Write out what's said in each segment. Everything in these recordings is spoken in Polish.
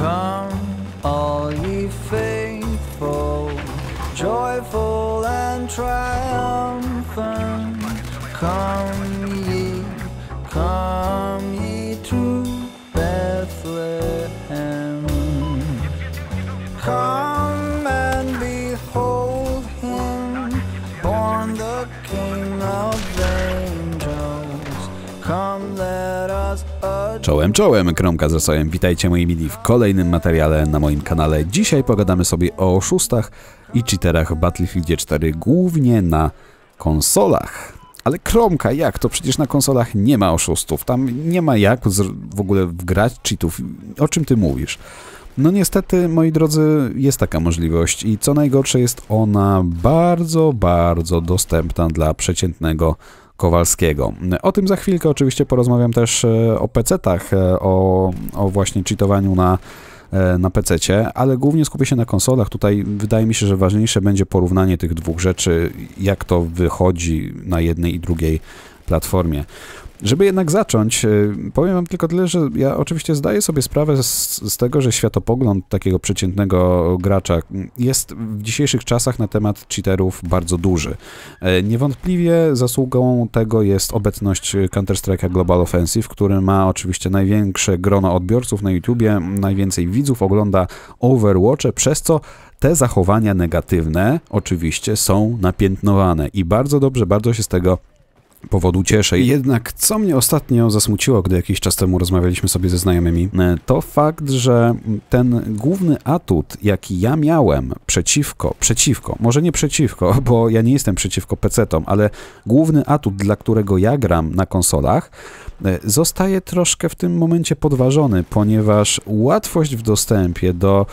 Come, all ye faithful, joyful and triumphant. Come Czołem, czołem, Kromka z Rosojem. Witajcie moi mili w kolejnym materiale na moim kanale. Dzisiaj pogadamy sobie o oszustach i cheaterach w Battlefieldzie 4, głównie na konsolach. Ale Kromka, jak to? Przecież na konsolach nie ma oszustów. Tam nie ma jak w ogóle wgrać cheatów. O czym ty mówisz? No niestety, moi drodzy, jest taka możliwość i co najgorsze jest ona bardzo, bardzo dostępna dla przeciętnego Kowalskiego. O tym za chwilkę oczywiście porozmawiam też e, o PC-tach, e, o, o właśnie cheatowaniu na, e, na PC-cie, ale głównie skupię się na konsolach. Tutaj wydaje mi się, że ważniejsze będzie porównanie tych dwóch rzeczy, jak to wychodzi na jednej i drugiej platformie. Żeby jednak zacząć, e, powiem wam tylko tyle, że ja oczywiście zdaję sobie sprawę z, z tego, że światopogląd takiego przeciętnego gracza jest w dzisiejszych czasach na temat cheaterów bardzo duży. E, Niewątpliwie zasługą tego jest obecność Counter-Strike'a Global Offensive, który ma oczywiście największe grono odbiorców na YouTubie, najwięcej widzów ogląda Overwatche, przez co te zachowania negatywne oczywiście są napiętnowane i bardzo dobrze, bardzo się z tego powodu cieszę. Jednak co mnie ostatnio zasmuciło, gdy jakiś czas temu rozmawialiśmy sobie ze znajomymi, e, to fakt, że ten główny atut, jaki ja miałem przeciwko, przeciwko, może nie przeciwko, bo ja nie jestem przeciwko PC-tom, ale główny atut, dla którego ja gram na konsolach, e, zostaje troszkę w tym momencie podważony, ponieważ łatwość w dostępie do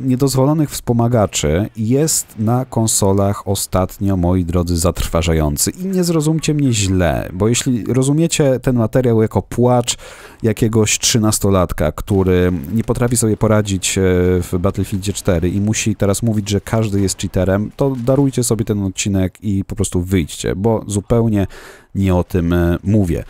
niedozwolonych wspomagaczy jest na konsolach ostatnio, moi drodzy, zatrważający. I nie zrozumcie mnie źle, bo jeśli rozumiecie ten materiał jako płacz jakiegoś trzynastolatka, który nie potrafi sobie poradzić e, w Battlefieldzie 4 i musi teraz mówić, że każdy jest cheaterem, to darujcie sobie ten odcinek i po prostu wyjdźcie, bo zupełnie nie o tym e, mówię.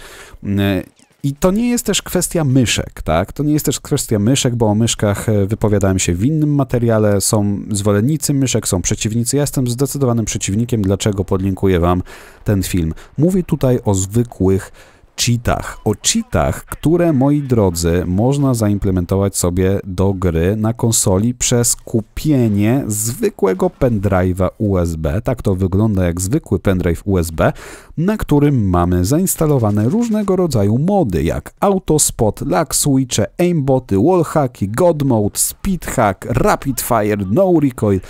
I to nie jest też kwestia myszek, tak? To nie jest też kwestia myszek, bo o myszkach e, wypowiadałem się w innym materiale. Są zwolennicy myszek, są przeciwnicy. Ja jestem zdecydowanym przeciwnikiem, dlaczego podlinkuję wam ten film. Mówię tutaj o zwykłych cheatach. O cheatach, które, moi drodzy, można zaimplementować sobie do gry na konsoli przez kupienie zwykłego pendrive'a USB. Tak to wygląda jak zwykły pendrive USB, na którym mamy zainstalowane różnego rodzaju mody, jak autospot, lag switche, aimboty, wallhacki, god mode, speedhack, rapid fire, no recoil,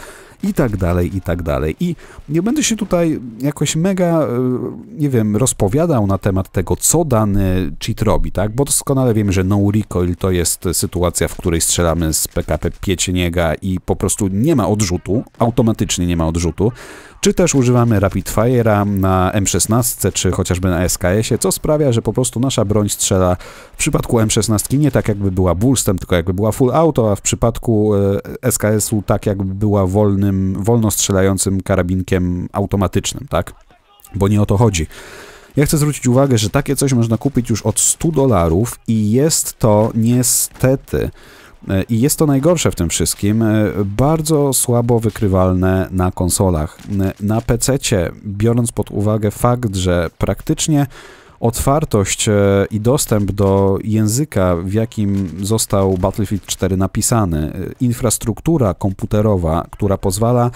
i tak dalej, i tak dalej. I nie będę się tutaj jakoś mega, e, nie wiem, rozpowiadał na temat tego, co dany cheat robi, tak? Bo doskonale wiemy, że no recoil to jest sytuacja, w której strzelamy z PKP piecieniega i po prostu nie ma odrzutu, automatycznie nie ma odrzutu. Czy też używamy Rapid Fire'a na M16, czy chociażby na SKS-ie, co sprawia, że po prostu nasza broń strzela w przypadku M16 nie tak jakby była burstem, tylko jakby była full auto, a w przypadku e, SKS-u tak jakby była wolnym, wolno strzelającym karabinkiem automatycznym, tak? Bo nie o to chodzi. Ja chcę zwrócić uwagę, że takie coś można kupić już od 100 dolarów i jest to niestety i jest to najgorsze w tym wszystkim, e, bardzo słabo wykrywalne na konsolach. E, Na PC, biorąc pod uwagę fakt, że praktycznie otwartość e, i dostęp do języka, w jakim został Battlefield 4 napisany, e, infrastruktura komputerowa, która pozwala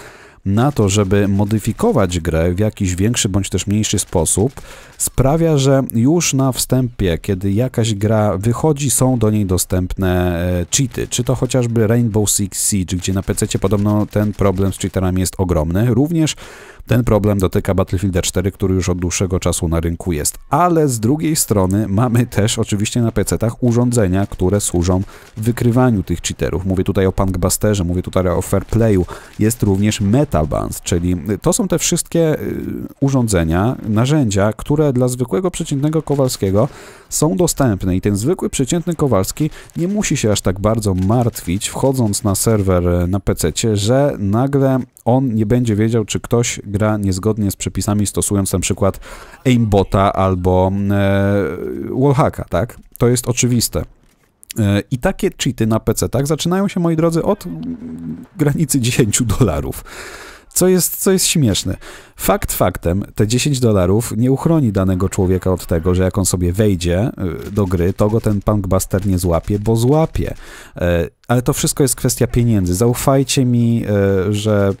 na to, żeby modyfikować grę w jakiś większy bądź też mniejszy sposób, sprawia, że już na wstępie, kiedy jakaś gra wychodzi, są do niej dostępne e, cheaty. Czy to chociażby Rainbow Six Siege, gdzie na PC podobno ten problem z cheaterami jest ogromny. Również ten problem dotyka Battlefielda 4, który już od dłuższego czasu na rynku jest. Ale z drugiej strony mamy też oczywiście na PC-tach urządzenia, które służą wykrywaniu tych cheaterów. Mówię tutaj o Punkbusterze, mówię tutaj o Fairplayu. Jest również Metaband, czyli to są te wszystkie y, urządzenia, narzędzia, które dla zwykłego przeciętnego Kowalskiego są dostępne i ten zwykły przeciętny Kowalski nie musi się aż tak bardzo martwić, wchodząc na serwer e, na PC, że nagle on nie będzie wiedział, czy ktoś gra niezgodnie z przepisami, stosując na przykład aimbota albo e, wallhacka, tak? To jest oczywiste. E, I takie cheaty na PC tak zaczynają się, moi drodzy, od granicy 10 dolarów co jest, co jest śmieszne. Fakt faktem, te 10 dolarów nie uchroni danego człowieka od tego, że jak on sobie wejdzie y, do gry, to go ten punkbuster nie złapie, bo złapie. E, ale to wszystko jest kwestia pieniędzy. Zaufajcie mi, e, że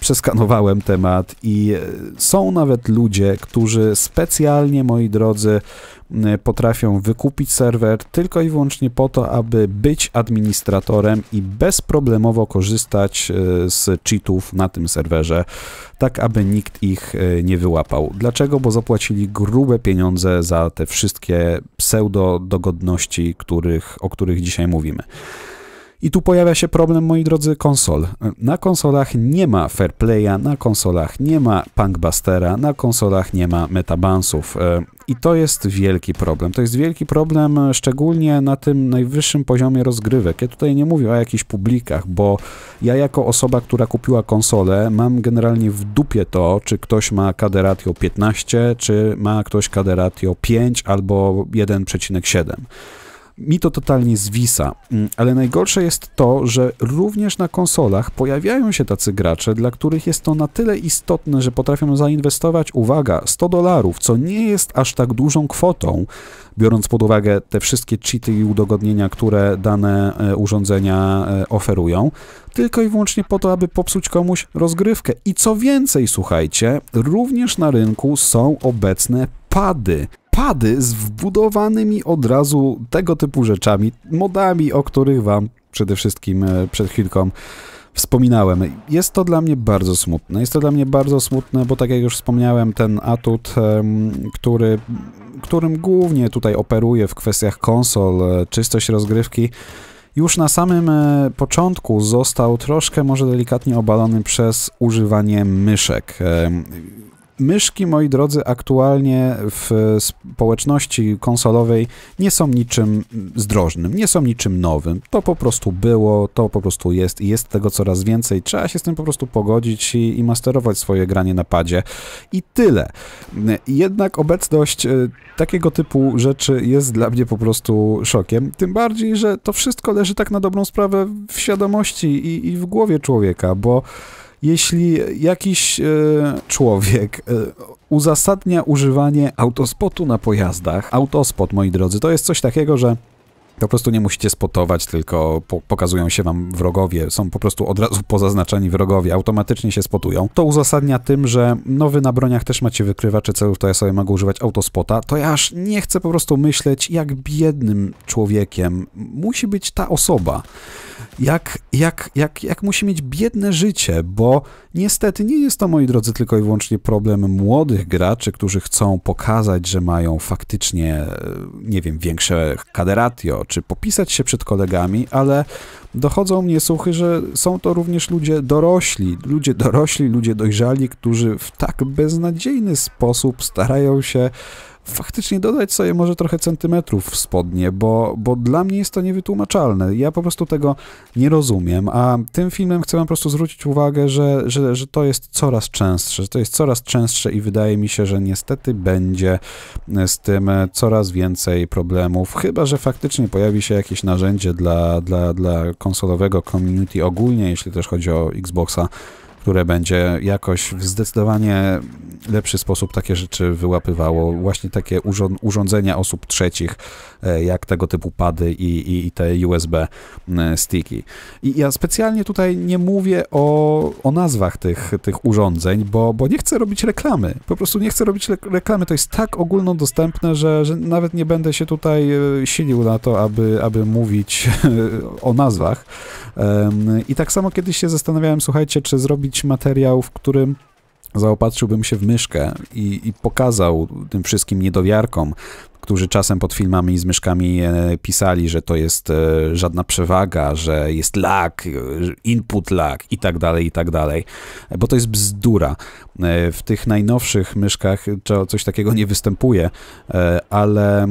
przeskanowałem temat i e, są nawet ludzie, którzy specjalnie, moi drodzy, potrafią wykupić serwer tylko i wyłącznie po to, aby być administratorem i bezproblemowo korzystać z cheatów na tym serwerze, tak aby nikt ich nie wyłapał. Dlaczego? Bo zapłacili grube pieniądze za te wszystkie pseudo dogodności, których, o których dzisiaj mówimy. I tu pojawia się problem, moi drodzy, konsol. Na konsolach nie ma Fairplaya, na konsolach nie ma Punkbustera, na konsolach nie ma metabansów. E, I to jest wielki problem. To jest wielki problem e, szczególnie na tym najwyższym poziomie rozgrywek. Ja tutaj nie mówię o jakichś publikach, bo ja jako osoba, która kupiła konsolę, mam generalnie w dupie to, czy ktoś ma KD ratio 15, czy ma ktoś KD ratio 5 albo 1,7 mi to totalnie zwisa. Mm, ale najgorsze jest to, że również na konsolach pojawiają się tacy gracze, dla których jest to na tyle istotne, że potrafią zainwestować, uwaga, 100 dolarów, co nie jest aż tak dużą kwotą, biorąc pod uwagę te wszystkie cheaty i udogodnienia, które dane e, urządzenia e, oferują, tylko i wyłącznie po to, aby popsuć komuś rozgrywkę. I co więcej, słuchajcie, również na rynku są obecne pady pady z wbudowanymi od razu tego typu rzeczami, modami, o których Wam przede wszystkim e, przed chwilką wspominałem. Jest to dla mnie bardzo smutne. Jest to dla mnie bardzo smutne, bo tak jak już wspomniałem, ten atut, który, którym głównie tutaj operuję w kwestiach konsol, e, czystość rozgrywki, już na samym e, początku został troszkę może delikatnie obalony przez używanie myszek. Myszki, moi drodzy, aktualnie w społeczności konsolowej nie są niczym zdrożnym, nie są niczym nowym. To po prostu było, to po prostu jest i jest tego coraz więcej. Trzeba się z tym po prostu pogodzić i, i masterować swoje granie na padzie. I tyle. Jednak obecność e, takiego typu rzeczy jest dla mnie po prostu szokiem. Tym bardziej, że to wszystko leży tak na dobrą sprawę w świadomości i, i w głowie człowieka, bo jeśli jakiś e, człowiek e, uzasadnia używanie autospotu na pojazdach, autospot, moi drodzy, to jest coś takiego, że po prostu nie musicie spotować, tylko po pokazują się wam wrogowie, są po prostu od razu pozaznaczeni wrogowie, automatycznie się spotują. To uzasadnia tym, że nowy na broniach też macie wykrywacze celów, to ja sobie mogę używać autospota, to ja aż nie chcę po prostu myśleć, jak biednym człowiekiem musi być ta osoba jak, jak, jak, jak musi mieć biedne życie, bo niestety nie jest to, moi drodzy, tylko i wyłącznie problem młodych graczy, którzy chcą pokazać, że mają faktycznie, nie wiem, większe kaderatio, czy popisać się przed kolegami, ale dochodzą mnie słuchy, że są to również ludzie dorośli, ludzie dorośli, ludzie dojrzali, którzy w tak beznadziejny sposób starają się faktycznie dodać sobie może trochę centymetrów w spodnie, bo, bo dla mnie jest to niewytłumaczalne. Ja po prostu tego nie rozumiem, a tym filmem chcę po prostu zwrócić uwagę, że, że, że to jest coraz częstsze, że to jest coraz częstsze i wydaje mi się, że niestety będzie z tym coraz więcej problemów, chyba, że faktycznie pojawi się jakieś narzędzie dla, dla, dla konsolowego community ogólnie, jeśli też chodzi o Xboxa, które będzie jakoś w zdecydowanie lepszy sposób takie rzeczy wyłapywało. Właśnie takie urządzenia osób trzecich, e, jak tego typu pady i, i, i te USB e, sticky. I ja specjalnie tutaj nie mówię o, o nazwach tych, tych urządzeń, bo, bo nie chcę robić reklamy. Po prostu nie chcę robić reklamy. To jest tak ogólnodostępne, że, że nawet nie będę się tutaj e, silił na to, aby, aby mówić o nazwach. I tak samo kiedyś się zastanawiałem, słuchajcie, czy zrobić materiał, w którym zaopatrzyłbym się w myszkę i, i, pokazał tym wszystkim niedowiarkom, którzy czasem pod filmami z myszkami e, pisali, że to jest e, żadna przewaga, że jest lag, e, input lag i tak dalej, i tak dalej, bo to jest bzdura. W tych najnowszych myszkach coś takiego nie występuje, ale,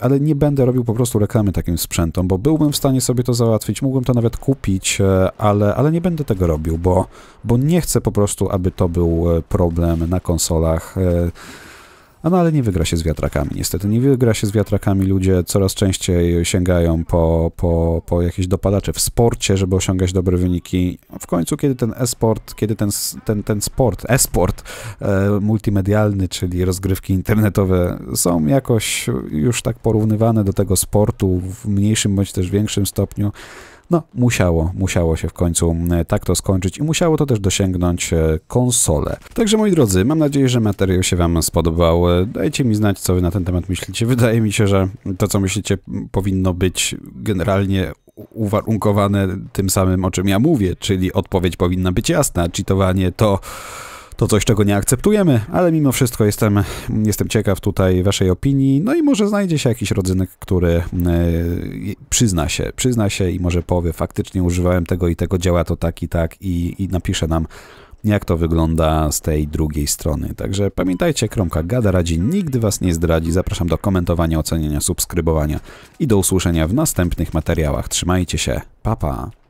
ale nie będę robił po prostu reklamy takim sprzętom, bo byłbym w stanie sobie to załatwić, mógłbym to nawet kupić, ale, ale nie będę tego robił, bo, bo nie chcę po prostu, aby to był problem na konsolach No ale nie wygra się z wiatrakami, niestety nie wygra się z wiatrakami. Ludzie coraz częściej sięgają po, po, po jakieś dopalacze w sporcie, żeby osiągać dobre wyniki. W końcu, kiedy ten e-sport, kiedy ten, ten, ten sport, e-sport e, multimedialny, czyli rozgrywki internetowe są jakoś już tak porównywane do tego sportu w mniejszym bądź też większym stopniu, no, musiało, musiało się w końcu e, tak to skończyć i musiało to też dosięgnąć e, konsole. Także moi drodzy, mam nadzieję, że materiał się Wam spodobał. E, dajcie mi znać, co Wy na ten temat myślicie. Wydaje mi się, że to, co myślicie, powinno być generalnie uwarunkowane tym samym, o czym ja mówię, czyli odpowiedź powinna być jasna. Cheatowanie to to coś, czego nie akceptujemy, ale mimo wszystko jestem, jestem ciekaw tutaj waszej opinii, no i może znajdzie się jakiś rodzynek, który e, przyzna się, przyzna się i może powie, faktycznie używałem tego i tego, działa to tak i tak i, i napisze nam, jak to wygląda z tej drugiej strony. Także pamiętajcie, Kromka Gada radzi nigdy was nie zdradzi. Zapraszam do komentowania, oceniania, subskrybowania i do usłyszenia w następnych materiałach. Trzymajcie się, papa. Pa.